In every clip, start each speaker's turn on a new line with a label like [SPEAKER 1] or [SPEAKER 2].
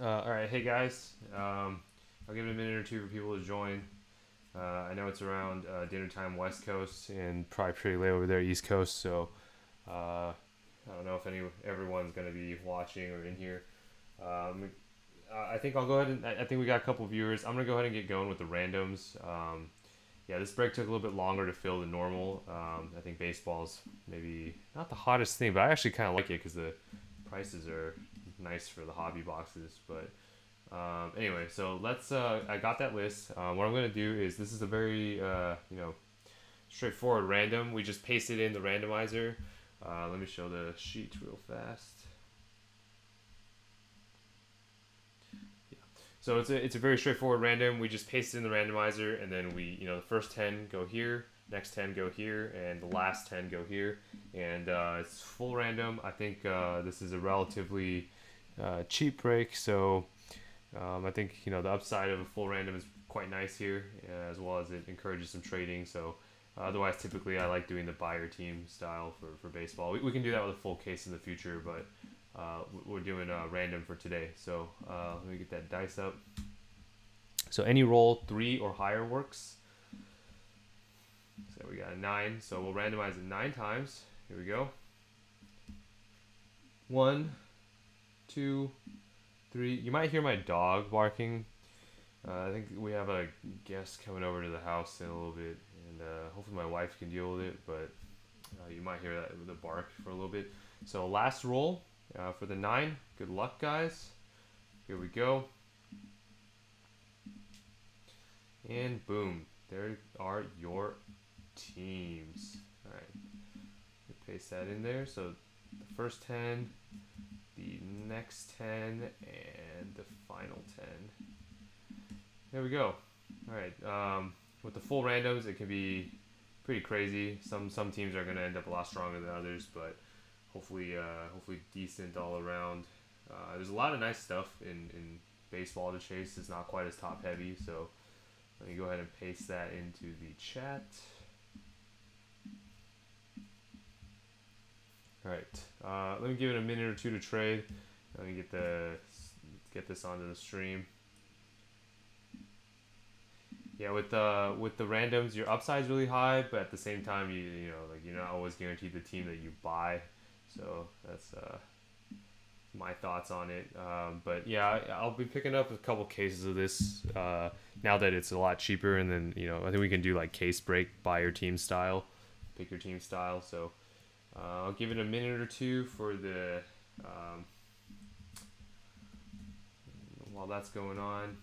[SPEAKER 1] Uh, all right, hey guys. Um, I'll give it a minute or two for people to join. Uh, I know it's around uh, dinner time West Coast and probably pretty late over there East Coast, so uh, I don't know if any everyone's gonna be watching or in here. Um, I think I'll go ahead and I think we got a couple viewers. I'm gonna go ahead and get going with the randoms. Um, yeah, this break took a little bit longer to fill than normal. Um, I think baseball's maybe not the hottest thing, but I actually kind of like it because the prices are nice for the hobby boxes. But um, anyway, so let's. Uh, I got that list. Um, what I'm gonna do is this is a very uh, you know straightforward random. We just paste it in the randomizer. Uh, let me show the sheet real fast. Yeah. So it's a, it's a very straightforward random. We just paste it in the randomizer, and then we, you know, the first 10 go here, next 10 go here, and the last 10 go here. And uh, it's full random. I think uh, this is a relatively uh, cheap break, so um, I think, you know, the upside of a full random is quite nice here, uh, as well as it encourages some trading. So otherwise, typically I like doing the buyer team style for, for baseball. We, we can do that with a full case in the future, but uh, we're doing a random for today. So uh, let me get that dice up. So any roll three or higher works. So we got a nine. So we'll randomize it nine times. Here we go. One, two, three. You might hear my dog barking. Uh, I think we have a guest coming over to the house in a little bit, and uh, hopefully my wife can deal with it. But uh, you might hear that the bark for a little bit. So last roll, uh, for the nine. Good luck, guys. Here we go. And boom, there are your teams. All right, paste that in there. So the first 10, the next 10, and the final 10. There we go. All right, um, with the full randoms, it can be pretty crazy. Some some teams are going to end up a lot stronger than others, but hopefully uh, hopefully decent all around. Uh, there's a lot of nice stuff in, in baseball to chase. It's not quite as top heavy, so let me go ahead and paste that into the chat. All right, uh, let me give it a minute or two to trade. Let me get the get this onto the stream. Yeah, with the uh, with the randoms, your upside's really high, but at the same time, you you know like you're not always guaranteed the team that you buy. So that's uh, my thoughts on it. Um, but yeah, I, will be picking up a couple cases of this uh, now that it's a lot cheaper. And then you know, I think we can do like case break, buy your team style, pick your team style. So uh, I'll give it a minute or two for the um, while that's going on.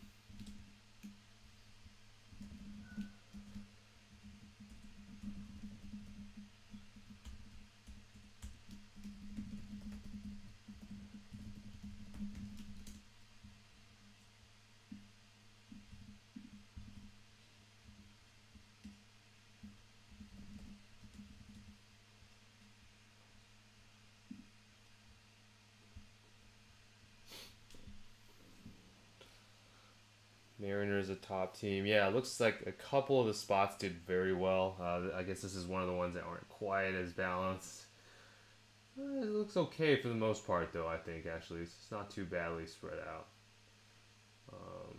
[SPEAKER 1] Mariners a top team. Yeah, it looks like a couple of the spots did very well. Uh, I guess this is one of the ones that weren't quite as balanced. Uh, it looks okay for the most part, though. I think actually it's not too badly spread out. Um,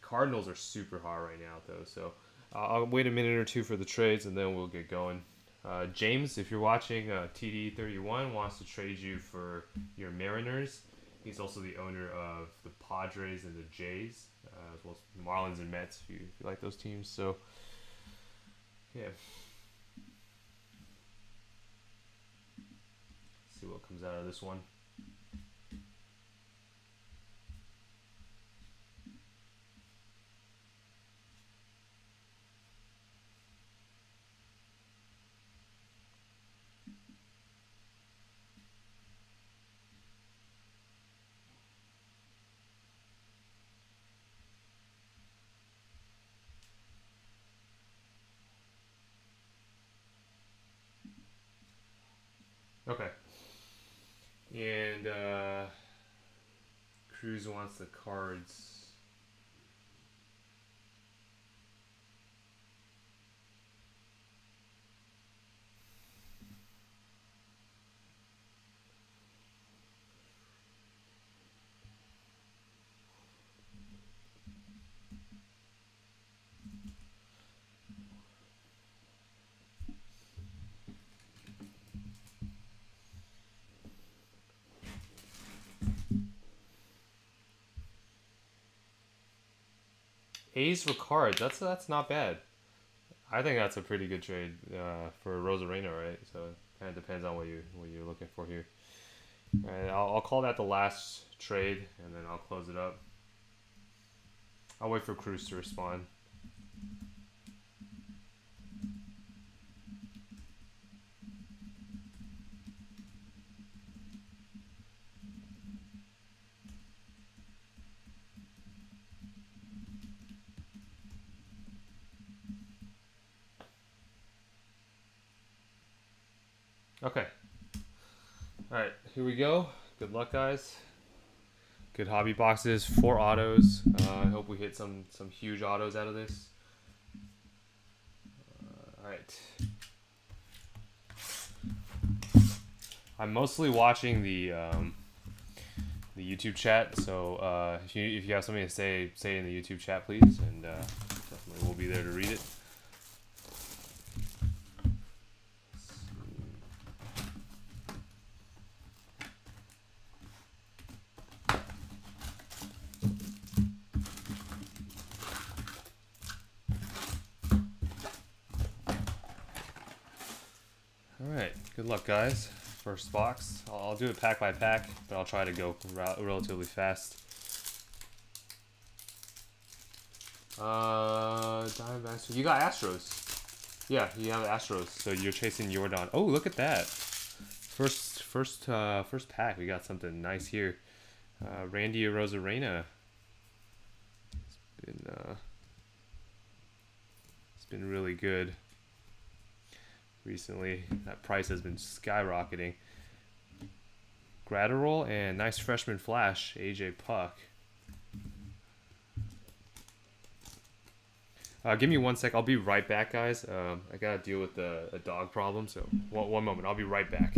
[SPEAKER 1] Cardinals are super hot right now, though. So I'll wait a minute or two for the trades, and then we'll get going. Uh, James, if you're watching, uh, TD31 wants to trade you for your Mariners. He's also the owner of the Padres and the Jays uh, as well as Marlins and Mets if you, if you like those teams. So, yeah. see what comes out of this one. Okay. And uh, Cruz wants the cards. Hayes for cards. That's that's not bad. I think that's a pretty good trade uh, for Rosarena, right? So it kind of depends on what you what you're looking for here. Right, I'll, I'll call that the last trade, and then I'll close it up. I'll wait for Cruz to respond. Okay. All right, here go. Good luck, guys. Good hobby boxes, four autos. Uh, I hope we hit some some huge autos out of this. Uh, all right. I'm mostly watching the um, the YouTube chat, so uh, if you if you have something to say, say in the YouTube chat, please, and uh, definitely we'll be there to read it. Good luck, guys. First box. I'll, I'll, do it pack by pack, but I'll try to go relatively fast. Uh, Diamondbacks. You got Astros. Yeah, you have Astros. So you're chasing Yordan. Oh, look at that. First, first, uh, first pack. We got something nice here. Uh, Randy Arozarena. It's been, uh, it's been really good recently. That price has been skyrocketing. Graterol and nice freshman flash, AJ Puk. Uh, give me one sec. I'll be right back, guys. Um, I gotta deal with the, a dog problem, so one, one moment. I'll be right back.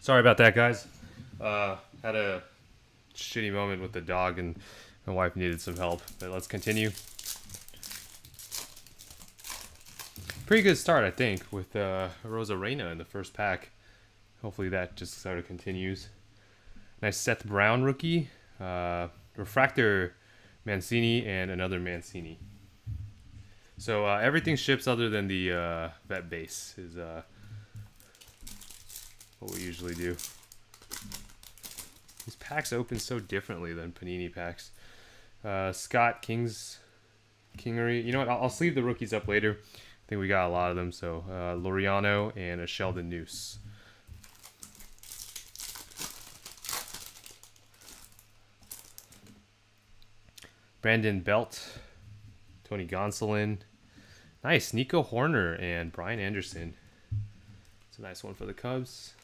[SPEAKER 1] Sorry about that, guys. Uh, had a shitty moment with the dog, and my wife needed some help. But let's continue. Pretty good start, I think, with uh, Arozarena in the first pack. Hopefully that just sort of continues. Nice Seth Brown rookie. Uh, Refractor Mancini and another Mancini. So uh, everything ships other than the uh, vet base is uh, what we usually do. These packs open so differently than Panini packs. Uh, Scott King's Kingery. You know what? I'll, I'll, sleeve the rookies up later. I think we got a lot of them. So uh, Laureano and a Sheldon Neuse. Brandon Belt, Tony Gonsolin. Nice. Nico Hoerner and Brian Anderson. It's a nice one for the Cubs.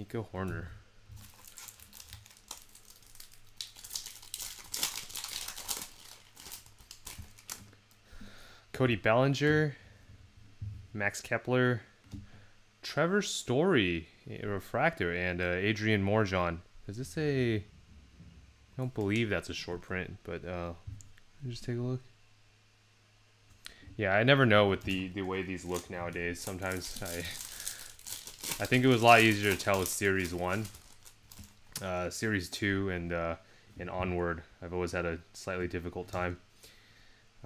[SPEAKER 1] Nico Hoerner. Cody Bellinger, Max Kepler, Trevor Story, Refractor, and uh, Adrian Morejon. Is this a? I don't believe that's a short print, but uh, just take a look. Yeah, I never know with the the way these look nowadays. Sometimes I I think it was a lot easier to tell with Series One, uh, Series Two, and uh, and onward. I've always had a slightly difficult time.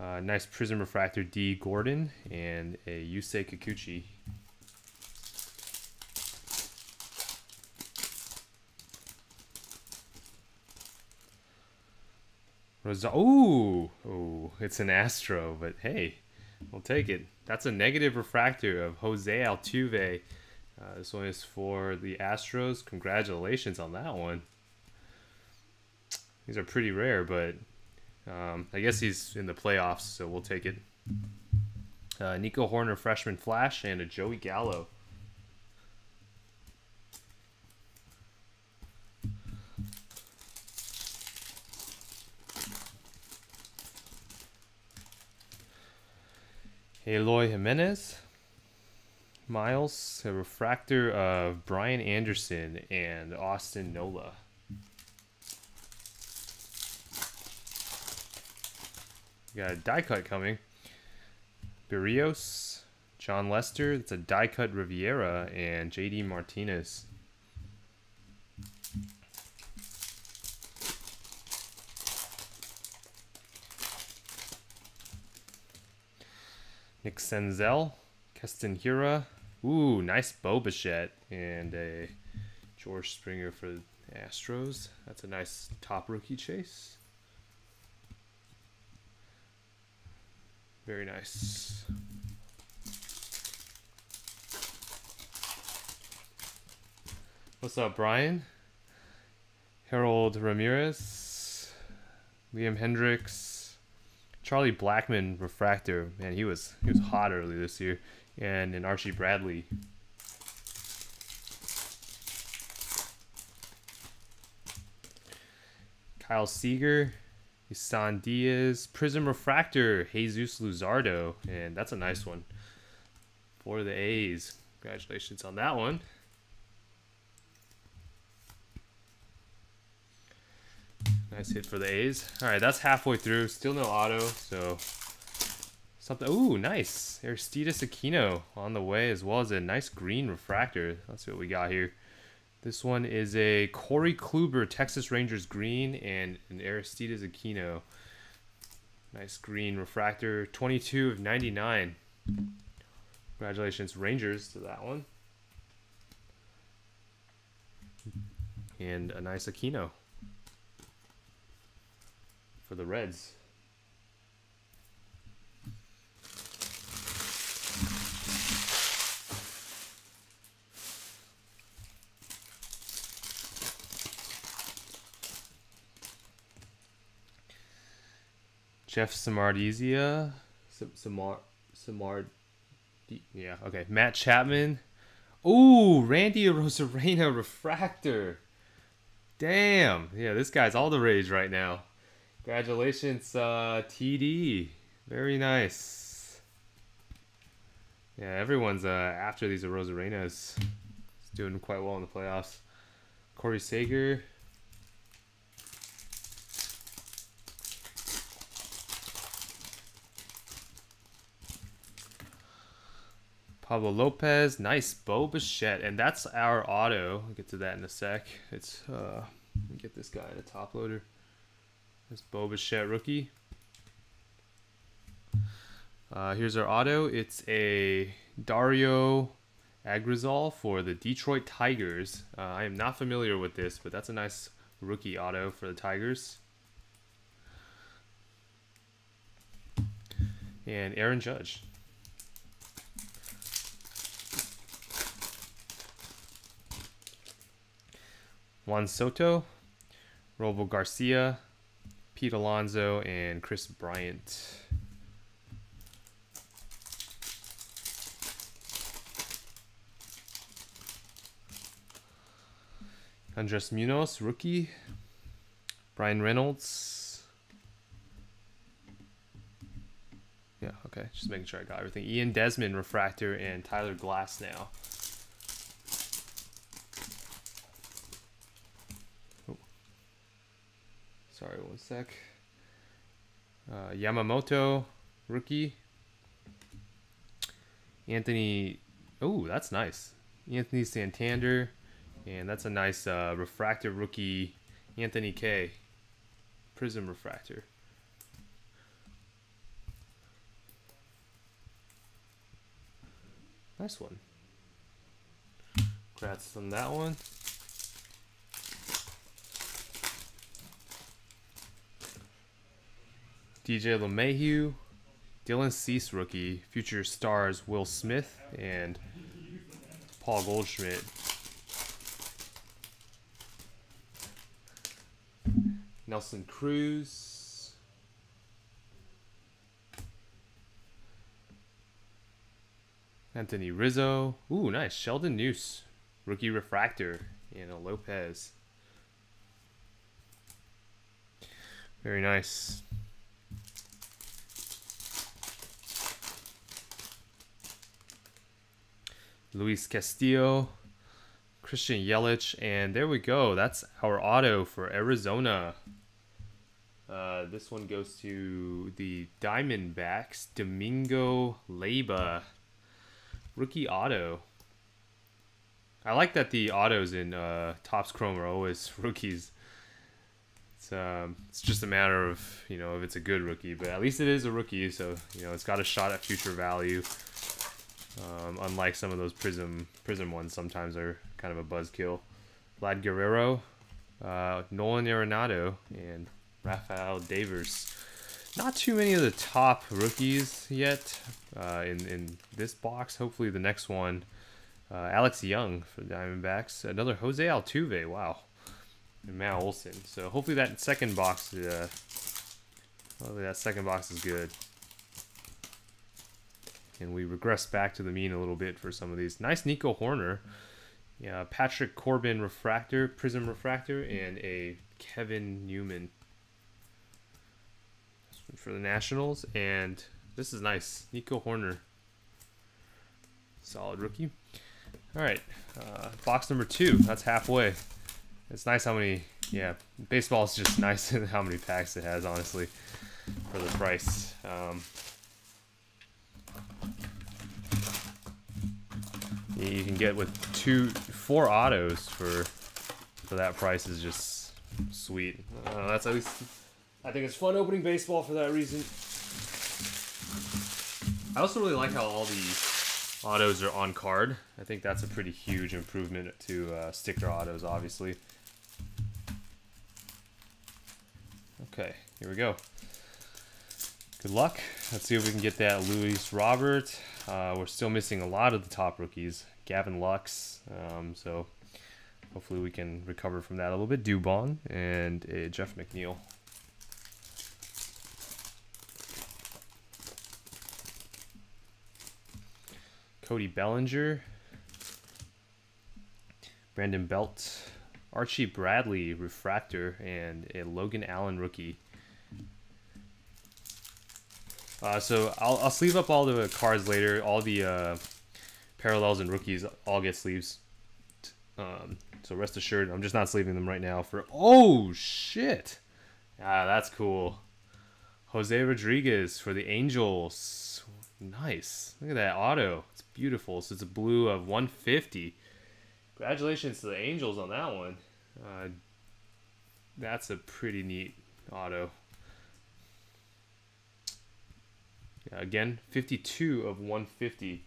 [SPEAKER 1] Uh, nice Prism Refractor D. Gordon and a Yusei Kikuchi. Rosa- Ooh, ooh, it's an Astro, but hey, we'll take it. That's a negative refractor of Jose Altuve. Uh, this one is for the Astros. Congratulations on that one. These are pretty rare, but um, I guess he's in the playoffs, so we'll take it. Uh, Nico Hoerner, freshman flash, and a Joey Gallo. Eloy Jimenez. Miles, a refractor of Brian Anderson and Austin Nola. We got a die cut coming. Berrios, Jon Lester. It's a die cut Riviera and JD Martinez. Nick Senzel, Keston Hiura. Ooh, nice Bo Bichette and a George Springer for the Astros. That's a nice top rookie chase. Very nice. What's up, Brian? Harold Ramirez, Liam Hendriks, Charlie Blackmon refractor. Man, he was he was hot early this year, and an Archie Bradley. Kyle Seager, Isan Diaz, Prism Refractor, Jesus Luzardo, and that's a nice one for the A's. Congratulations on that one. Nice hit for the A's. All right, that's halfway through. Still no auto, so something. Ooh, nice. Aristides Aquino on the way, as well as a nice green refractor. Let's see what we got here. This one is a Corey Kluber Texas Rangers green and an Aristides Aquino. Nice green refractor, 22 of 99. Congratulations, Rangers, to that one. And a nice Aquino for the Reds. Jeff Samardzija, Samar, Samard, yeah, okay. Matt Chapman. Ooh, Randy Arozarena refractor. Damn, yeah, this guy's all the rage right now. Congratulations, uh, TD. Very nice. Yeah, everyone's uh, after these Arozarenas. He's doing quite well in the playoffs. Corey Seager. Pablo Lopez, nice Bo Bichette, and that's our auto. I'll get to that in a sec. It's uh, get this guy in a top loader. This Bo Bichette rookie. Uh, here's our auto. It's a Dario Agrazal for the Detroit Tigers. Uh, I am not familiar with this, but that's a nice rookie auto for the Tigers. And Aaron Judge. Juan Soto, Robo Garcia, Pete Alonso, and Kris Bryant. Andres Munoz, rookie. Bryan Reynolds. Yeah, okay. Just making sure I got everything. Ian Desmond, refractor, and Tyler Glasnow. Oh. Sorry, one sec. Uh, Yamamoto, rookie. Anthony. Oh, that's nice. Anthony Santander. And that's a nice uh, refractor rookie, Anthony Kay. Prism refractor. Nice one. Congrats on that one. DJ LeMahieu, Dylan Cease rookie, future stars Will Smith and Paul Goldschmidt. Nelson Cruz. Anthony Rizzo. Ooh, nice. Sheldon Neuse. Rookie Refractor. And a Lopez. Very nice. Luis Castillo, Christian Yelich, and there we go. That's our auto for Arizona. Uh, this one goes to the Diamondbacks, Domingo Leyba, rookie auto. I like that the autos in uh, Topps Chrome are always rookies. It's um, it's just a matter of you know if it's a good rookie, but at least it is a rookie, so you know it's got a shot at future value. Um, unlike some of those Prism Prism ones, sometimes are kind of a buzzkill. Vlad Guerrero, uh, Nolan Arenado, and Rafael Devers. Not too many of the top rookies yet uh, in in this box. Hopefully, the next one, uh, Alex Young for the Diamondbacks. Another Jose Altuve. Wow, and Matt Olson. So hopefully that second box, uh, hopefully that second box is good and we regress back to the mean a little bit for some of these. Nice Nico Hoerner, Yeah, Patrick Corbin refractor, prism refractor, and a Kevin Newman for the Nationals. And this is nice. Nico Hoerner, Solid rookie. All right, uh, box number two. That's halfway. It's nice how many. Yeah, baseball is just nice how many packs it has, honestly, for the price. Um, you can get with two, four autos for for that price is just sweet. Uh, that's at least I think it's fun opening baseball for that reason. I also really like how all the autos are on card. I think that's a pretty huge improvement to uh, sticker autos, obviously. Okay, here we go. Good luck. Let's see if we can get that Luis Robert. Uh, we're still missing a lot of the top rookies. Gavin Lux. Um, so hopefully we can recover from that a little bit. Dubon and uh, Jeff McNeil. Cody Bellinger. Brandon Belt. Archie Bradley, Refractor, and a Logan Allen rookie. Uh, so I'll, I'll sleeve up all the cards later, all the uh, parallels and rookies all get sleeves. Um, so rest assured, I'm just not sleeving them right now for. Oh shit! Ah, that's cool. Jose Rodriguez for the Angels. Nice. Look at that auto. It's beautiful. So it's a blue of 150. Congratulations to the Angels on that one. Uh, that's a pretty neat auto. Yeah, again, 52 of 150.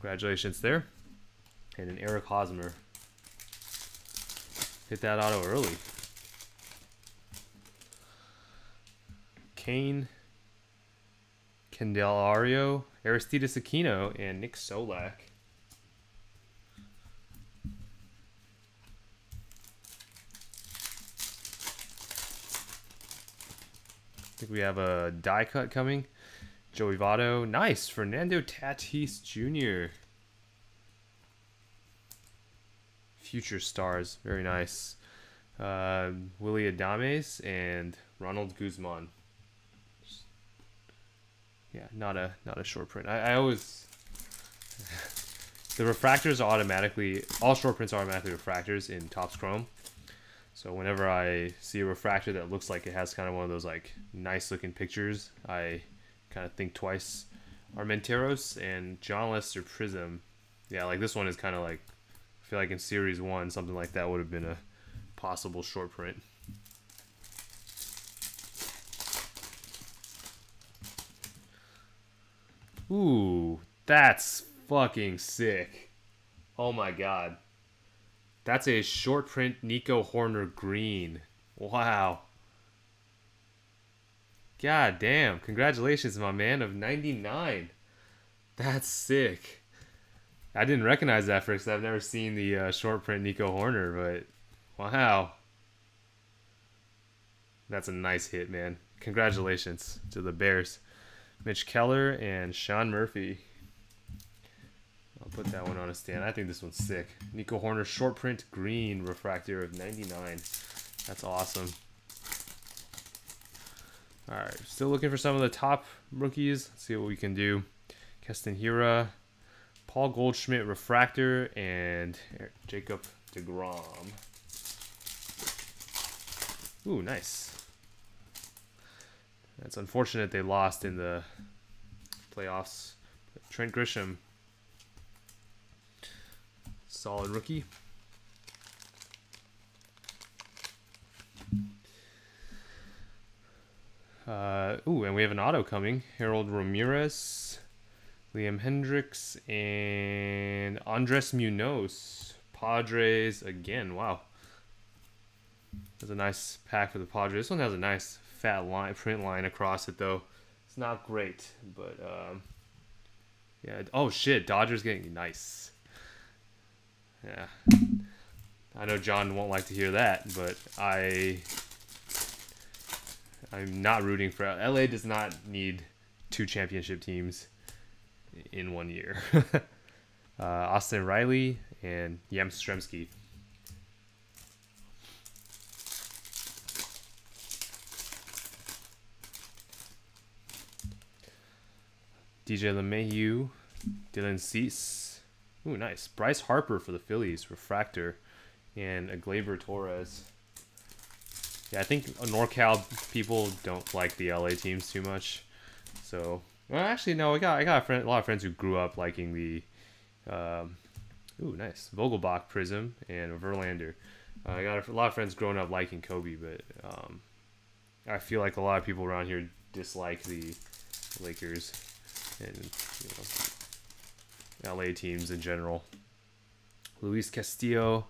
[SPEAKER 1] Congratulations there. And an Eric Hosmer. Hit that auto early. Kane, Candelario, Aristides Aquino, and Nick Solak. We have a die cut coming. Joey Votto. Nice. Fernando Tatis Jr. Future Stars, very nice. Uh, Willy Adames and Ronald Guzman. Yeah, not a not a short print. I, I always the refractors automatically all short prints are automatically refractors in Topps Chrome. So whenever I see a refractor that looks like it has kind of one of those like nice looking pictures, I kind of think twice. Armenteros and Jon Lester Prism. Yeah, like this one is kind of like I feel like in series 1 something like that would have been a possible short print. Ooh, that's fucking sick. Oh my god. That's a short print Nico Hoerner green. Wow. God damn. Congratulations, my man, of 99. That's sick. I didn't recognize that first. I've never seen the uh, short print Nico Hoerner, but wow. That's a nice hit, man. Congratulations to the Bears. Mitch Keller and Sean Murphy. I'll put that one on a stand. I think this one's sick. Nico Hoerner short print green refractor of 99. That's awesome. All right, still looking for some of the top rookies. Let's see what we can do. Keston Hiura, Paul Goldschmidt refractor, and Jacob DeGrom. Ooh, nice. It's unfortunate they lost in the playoffs. Trent Grisham, solid rookie. Uh, ooh, and we have an auto coming. Harold Ramirez, Liam Hendriks, and Andres Munoz. Padres again. Wow. That's a nice pack for the Padres. This one has a nice fat line print line across it though. It's not great, but um, yeah. Oh shit, Dodgers getting nice. Yeah. I know John won't like to hear that, but I I'm not rooting for LA does not need two championship teams in one year. uh, Austin Riley and Yastrzemski. DJ LeMahieu, Dylan Cease. Ooh, nice. Bryce Harper for the Phillies, refractor, and a Gleyber Torres. Yeah, I think NorCal people don't like the LA teams too much. So, well, actually, no. I got I got a, friend, a lot of friends who grew up liking the. Um, ooh, nice Vogelbach Prism and Verlander. Uh, I got a, a, lot of friends growing up liking Kobe, but um, I feel like a lot of people around here dislike the Lakers and you know, LA teams in general. Luis Castillo,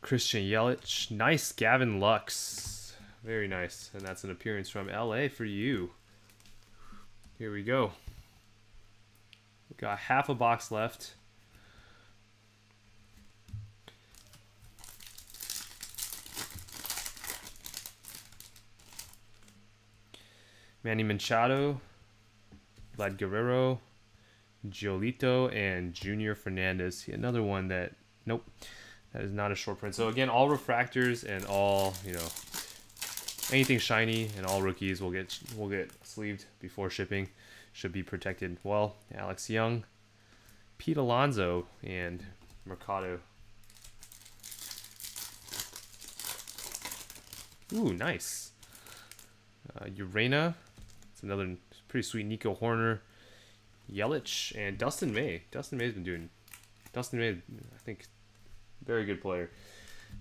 [SPEAKER 1] Christian Yelich, nice Gavin Lux, very nice, and that's an appearance from LA for you. Here we go. We got half a box left. Manny Machado, Vlad Guerrero, Giolito, and Junior Fernandez. Another one that, nope, that is not a short print. So again, all refractors and all, you know, anything shiny and all rookies will get will get sleeved before shipping. Should be protected well. Alex Young, Pete Alonso, and Mercado. Ooh, nice. Uh, Urena. It's another pretty sweet Nico Hoerner, Yelich, and Dustin May. Dustin May's been doing. Dustin May, I think, very good player.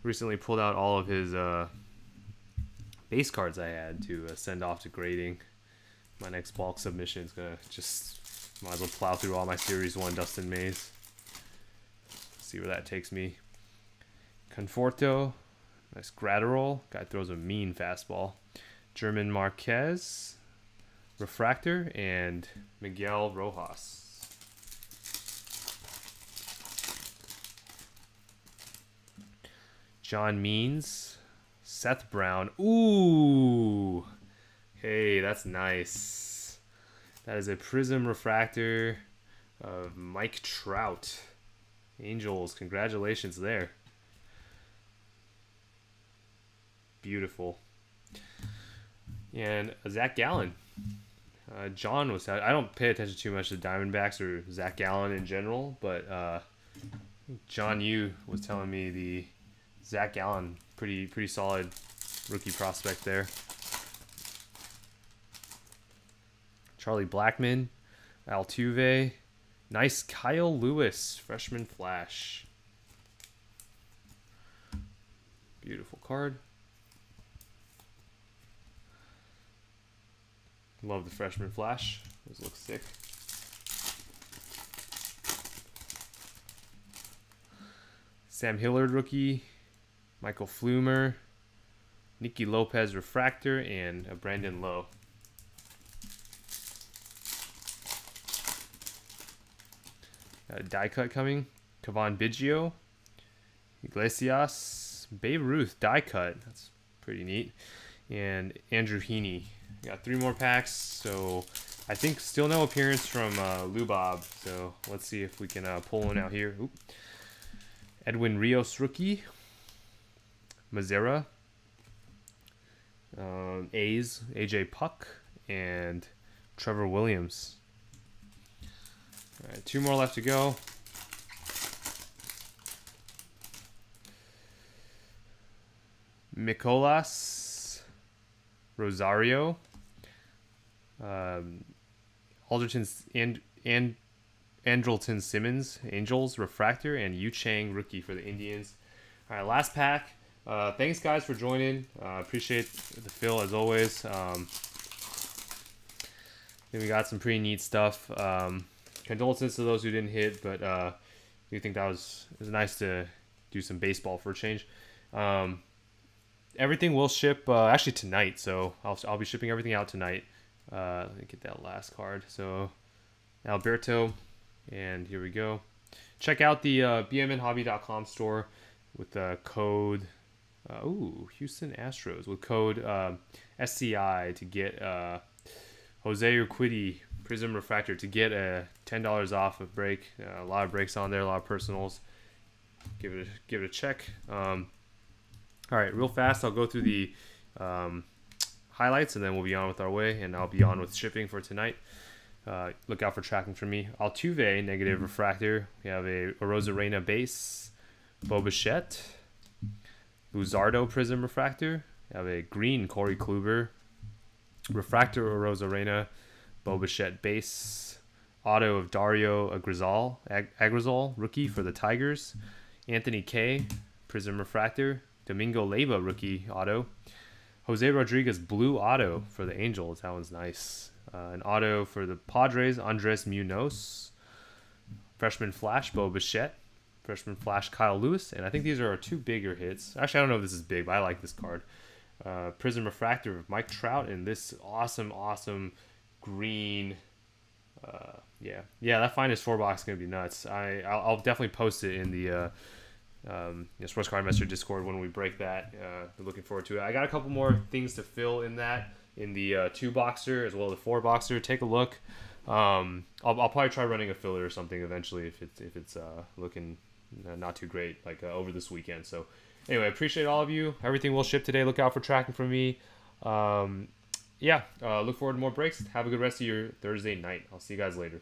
[SPEAKER 1] Recently pulled out all of his uh, base cards I had to uh, send off to grading. My next bulk submission is gonna just might as well plow through all my Series One Dustin Mays. See where that takes me. Conforto, nice Graterol. Guy throws a mean fastball. German Marquez, Refractor, and Miguel Rojas. John Means, Seth Brown. Ooh, hey, that's nice. That is a Prism Refractor of Mike Trout. Angels, congratulations there. beautiful. And Zach Gallen. Uh, John was. I don't pay attention too much to Diamondbacks or Zach Gallen in general, but uh, John Yu was telling me the Zach Gallen pretty pretty solid rookie prospect there. Charlie Blackmon, Altuve, nice Kyle Lewis, freshman flash. Beautiful card. Love the freshman flash. Those look sick. Sam Hilliard rookie, Michael Fulmer, Nicky Lopez refractor, and a Brandon Lowe. Got a die cut coming. Cavan Biggio, Iglesias, Babe Ruth die cut. That's pretty neat. And Andrew Heaney. Got three more packs, so I think still no appearance from uh, Lubob. So let's see if we can uh, pull one out here. Oop. Edwin Rios rookie. Mazara. Um, A's, AJ Puk, and Trevor Williams. All right, two more left to go. Mikolas Rosario, um, Alderton and and Andrelton Simmons, Angels Refractor, and Yu Chang rookie for the Indians. All right, last pack. Uh, thanks guys for joining. Uh, appreciate the fill as always. Um, we got some pretty neat stuff. Um, condolences to those who didn't hit, but uh, do think that was it was nice to do some baseball for a change. Um, everything will ship uh, actually tonight, so I'll I'll be shipping everything out tonight. Uh, let me get that last card. So Alberto, and here we go. Check out the uh, bmnhobby.com store with the code. Uh, ooh, Houston Astros with code uh, SCI to get uh, Jose Urquidy Prism Refractor to get a ten dollars off a break. Uh, a lot of breaks on there, a lot of personals. Give it a, give it a check. Um, all right, real fast, I'll go through the um, highlights and then we'll be on with our way, and I'll be on with shipping for tonight. Uh, look out for tracking from me. Altuve, negative mm-hmm. refractor. We have a, a Arozarena base. Bo Bichette. Luzardo prism refractor. We have a green Corey Kluber. Refractor Arozarena. Bo Bichette base. Auto of Dario Agrazal, Ag- Agrazal, rookie for the Tigers. Anthony Kay, Prism Refractor. Domingo Leyba, rookie auto. Jose Rodriguez, blue auto for the Angels. That one's nice. Uh, an auto for the Padres, Andres Munoz. Freshman Flash, Bo Bichette. Freshman Flash, Kyle Lewis. And I think these are our two bigger hits. Actually, I don't know if this is big, but I like this card. Uh, Prism Refractor of Mike Trout and this awesome, awesome green. Uh, yeah, yeah, that finest four box is gonna be nuts. I I'll, I'll definitely post it in the uh, um, you know, Sports Card Master Discord when we break that. Uh, looking forward to it. I got a couple more things to fill in that in the uh, two boxer as well as the four boxer. Take a look. Um, I'll, I'll probably try running a filler or something eventually if it's if it's uh, looking not too great like uh, over this weekend. So anyway, appreciate all of you. Everything will ship today. Look out for tracking from me. Um, yeah, uh, look forward to more breaks. Have a good rest of your Thursday night. I'll see you guys later.